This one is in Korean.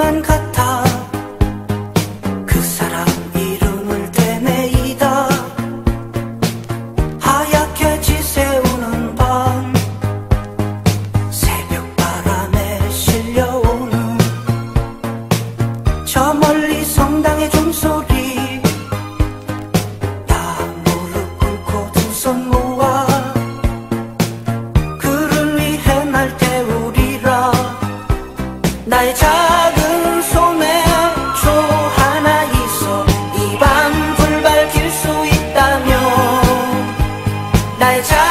mankind. 나의 자